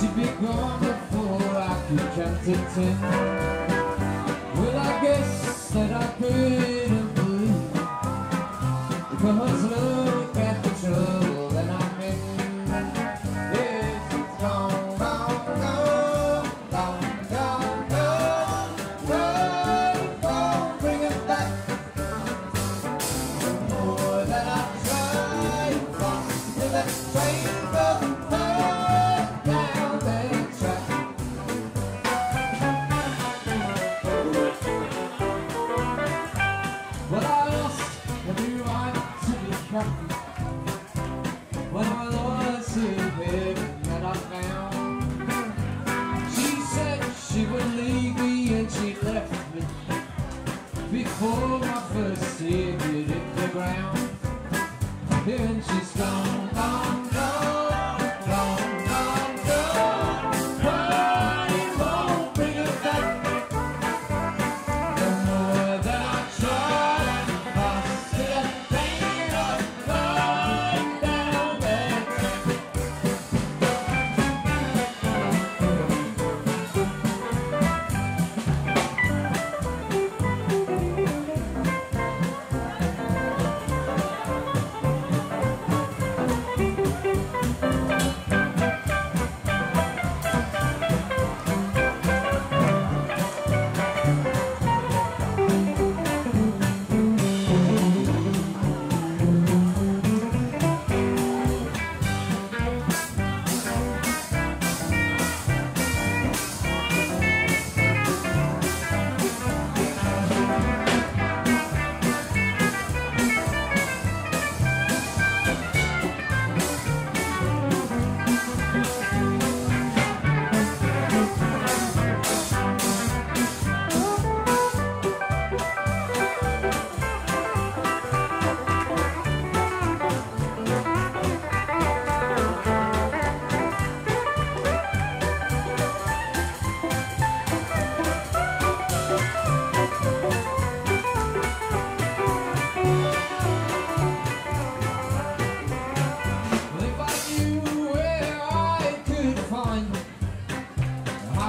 She'd be gone before I could count to ten? left me before my first tear hit the ground. here And she's gone.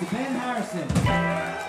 Van Harrison.